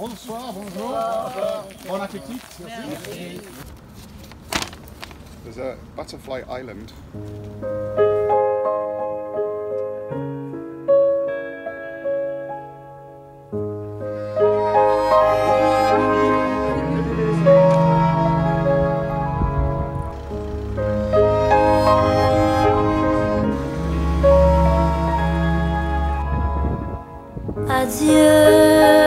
Bonsoir, bonjour. Bon appétit. Merci. There's a butterfly island. Adieu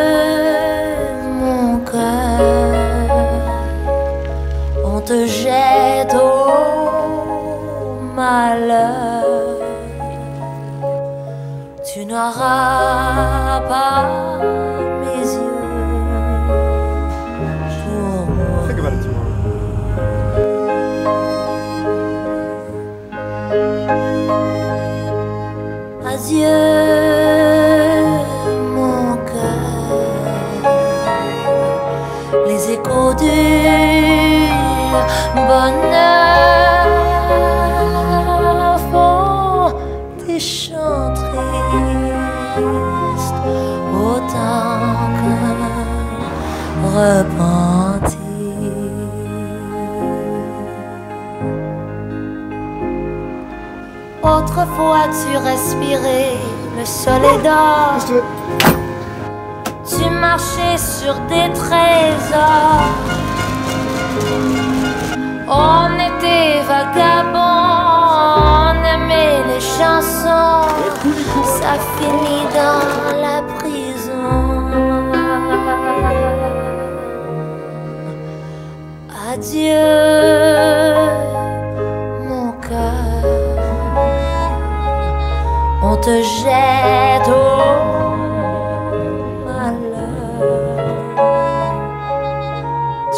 Tu n'auras pas mes yeux pour moi. Adieu mon cœur, les échos du bonheur que repenti. Autrefois tu respirais le soleil d'or. Tu marchais sur des trésors. On était vagabonds, on aimait les chansons. Ça finit dans Adieu, mon cœur. On te jette au malheur.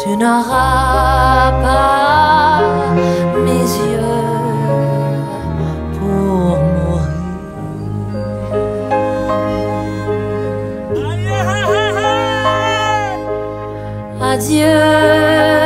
Tu n'auras pas mes yeux pour mourir. Adieu,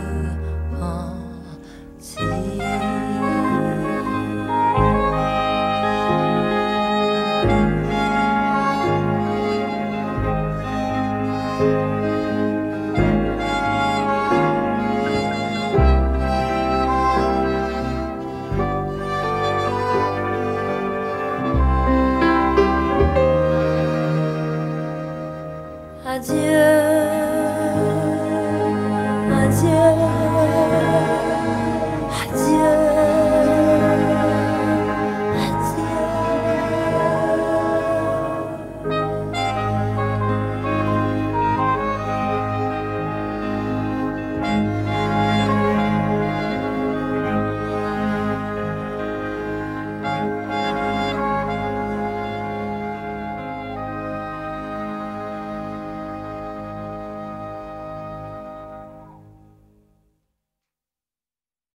Adieu, adieu.